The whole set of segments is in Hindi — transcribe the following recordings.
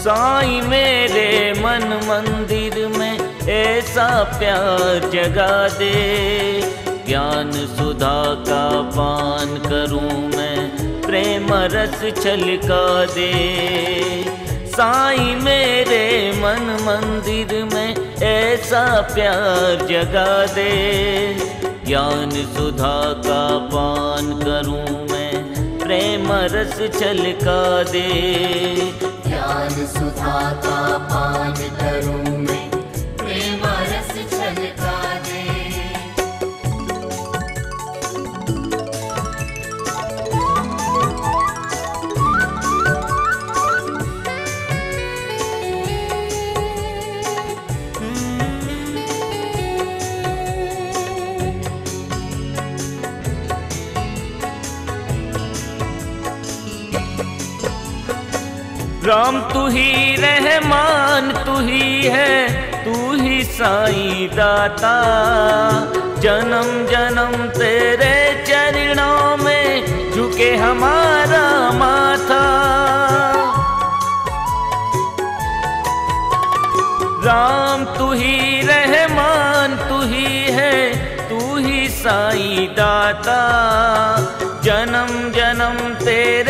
साई मेरे मन मंदिर में ऐसा प्यार जगा दे। ज्ञान सुधा का पान करूँ मैं, प्रेम रस छलका दे। साई मेरे मन मंदिर में ऐसा प्यार जगा दे। ज्ञान सुधा का पान करूँ मैं, प्रेम रस छलका दे। ज्ञान सुधा का पान करूँ मैं। राम, तू ही रहमान, तू ही है, तू ही साई दाता। जन्म जन्म तेरे चरणों में झुके हमारा माथा। राम, तू ही रहमान, तू ही है, तू ही साई दाता। जन्म जन्म तेरे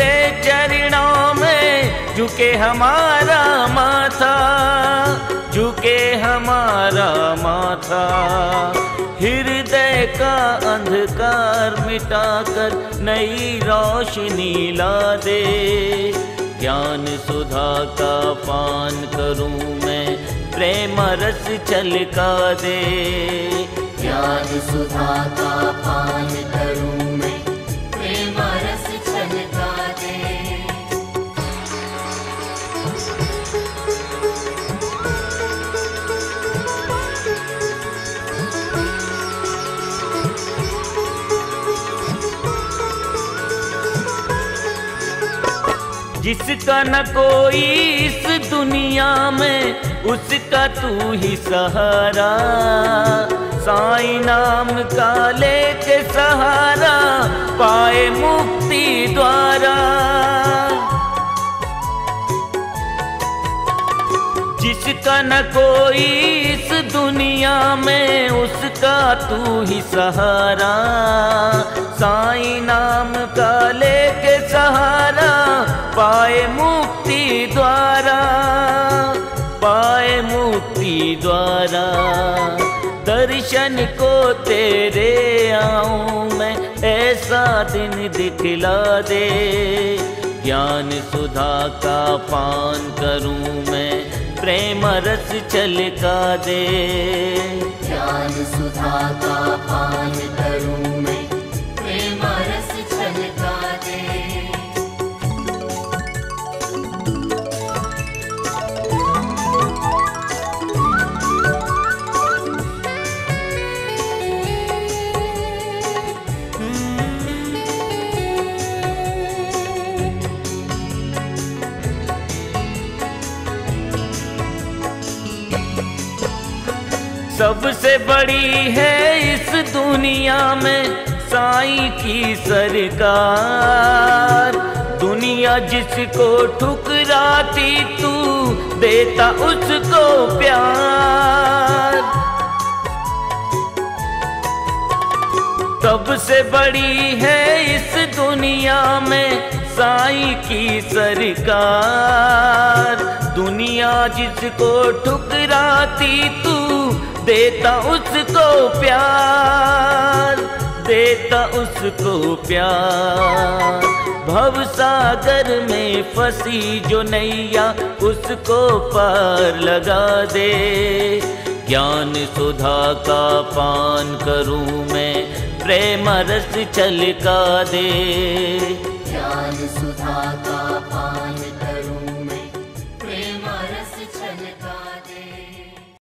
झुके हमारा माथा, झुके हमारा माथा। हृदय का अंधकार मिटाकर नई रोशनी ला दे। ज्ञान सुधा का पान करूँ मैं, प्रेम रस छलका दे। ज्ञान सुधा का पान करूँ जिसका न कोई इस दुनिया में, उसका तू ही सहारा। साई नाम का लेके सहारा, पाए मुक्ति द्वारा। जिसका न कोई इस दुनिया में, उसका तू ही सहारा। साई नाम का सहारा पाए मुक्ति द्वारा, पाए मुक्ति द्वारा। दर्शन को तेरे आऊँ मैं, ऐसा दिन दिखला दे। ज्ञान सुधा का पान करूँ मैं, प्रेम रस छलका दे। ज्ञान सुधा का पान करूँ मैं सबसे बड़ी है इस दुनिया में साई की सरकार। दुनिया जिसको ठुकराती तू, देता उसको प्यार। सबसे बड़ी है इस दुनिया में साई की सरकार। दुनिया जिसको ठुकराती तू देता उसको प्यार, देता उसको प्यार। भव सागर में फंसी जो नैया, उसको पार लगा दे। ज्ञान सुधा का पान करूँ मैं, प्रेम रस छलका दे। ज्ञान सुधा का